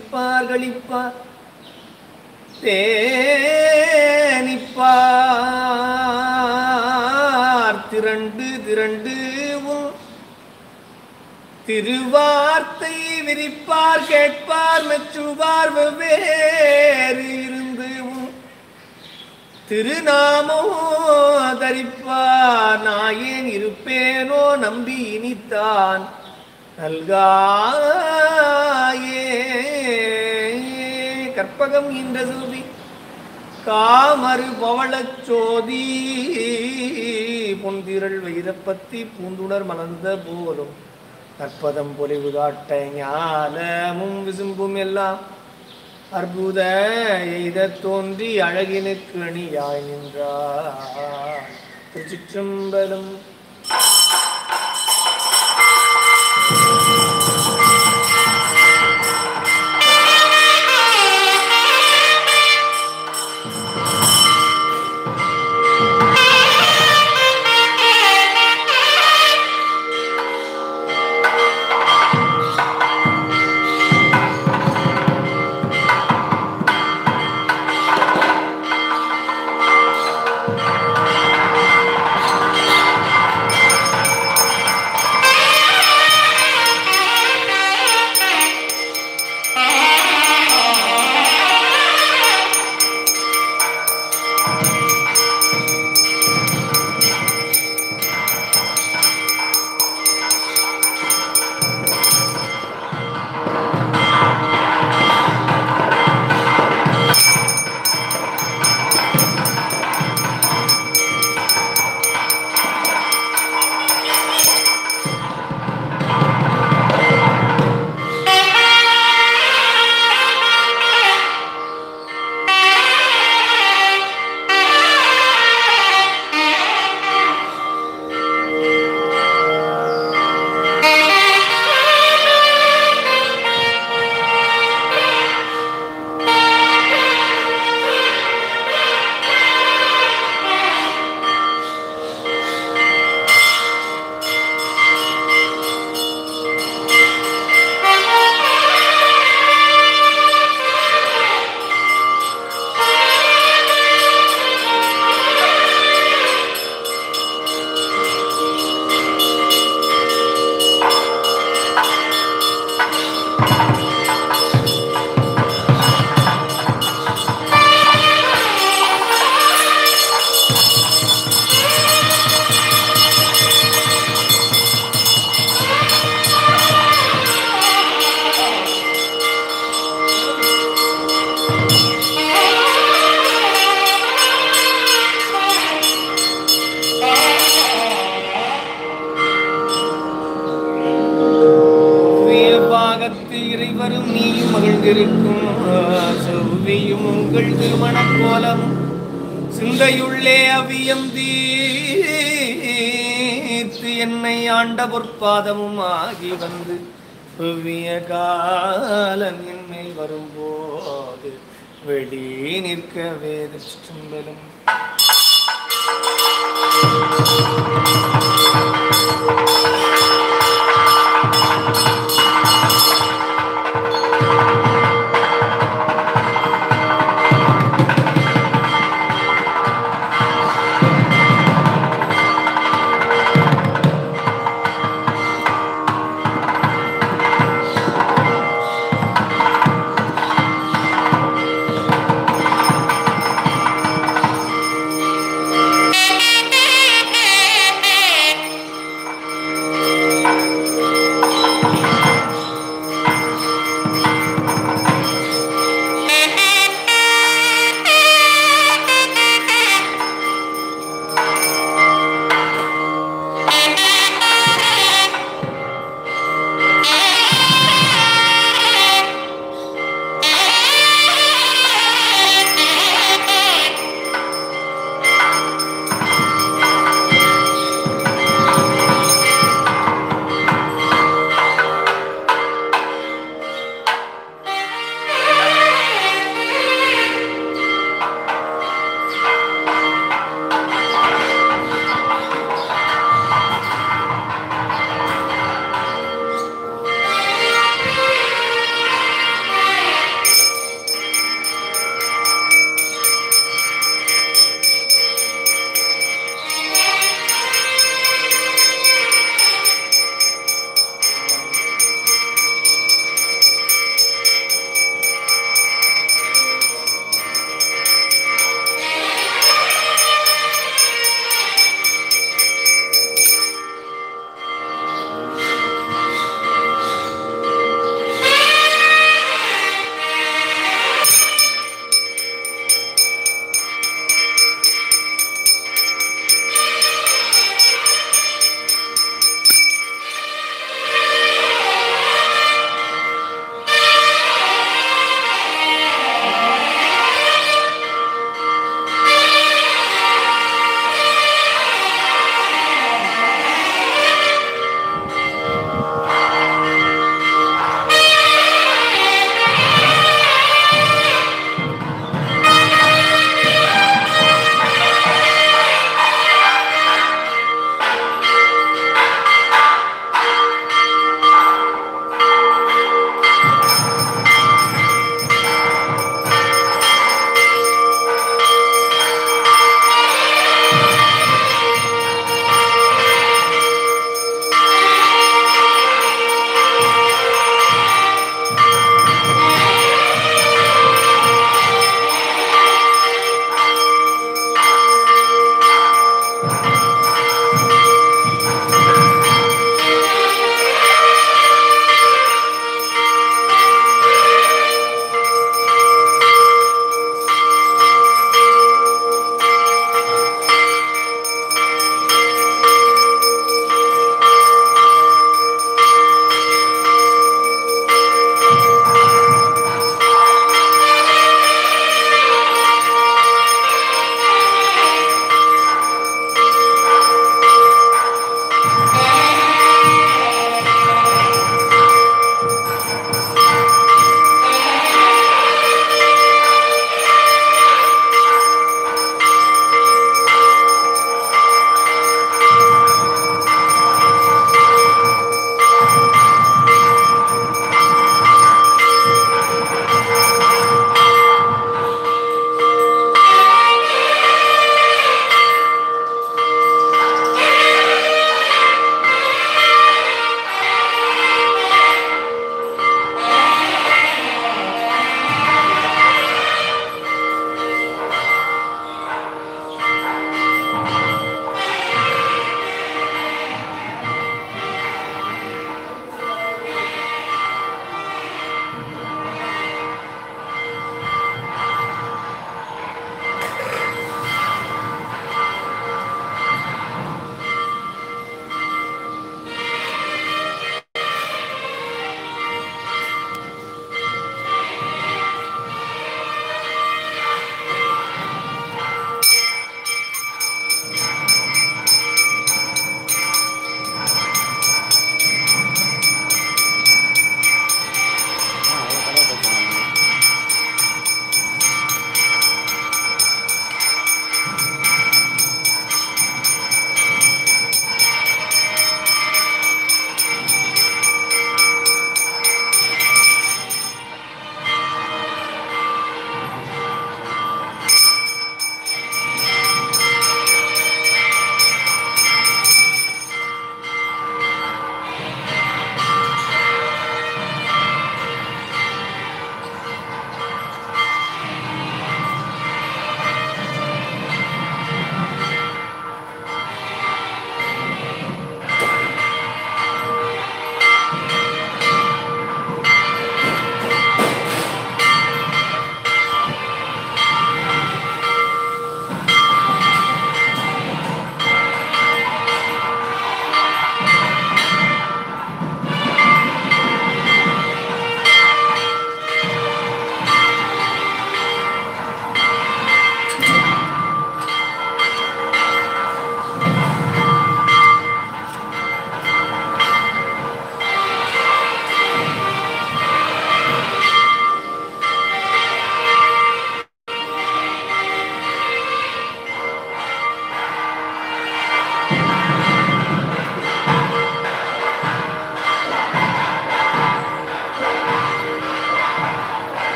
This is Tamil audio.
சிரிப்பார் களிப்பார் தேனிப்பார். திரண்டு திரண்டு திருவார்த்தை விரிப்பார் கேட்பார் மெச்சுவார் வெவ்வேறு இருந்து திருநாமோ தரிப்பார் நாயேன் இருப்பேனோ நம்பி இனித்தான். நல்காயே கற்பகம் என்ற சூதி. காமறு பவளச்சோதி பொன்திரள் வைரப்பத்தி பூந்துணர் மலர்ந்த போலும். கற்பதம் பொலிவு காட்ட ஞானமும் விசும்பும் எல்லாம். அற்புத எய்த தோன்றி அழகினுக்கு அணியாய் நின்றார். திருச்சிற்றம்பலம் பாதமும் ஆகி வந்து புவிய காலங்களின் மேல் வரும்போது வெடி நிற்க வேதம்பலும் Thank you.